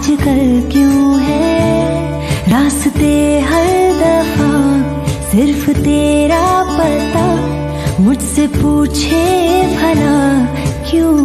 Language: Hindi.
आजकल क्यों है? रास्ते हर दफ़ा सिर्फ़ तेरा पता। मुझसे पूछे भला क्यों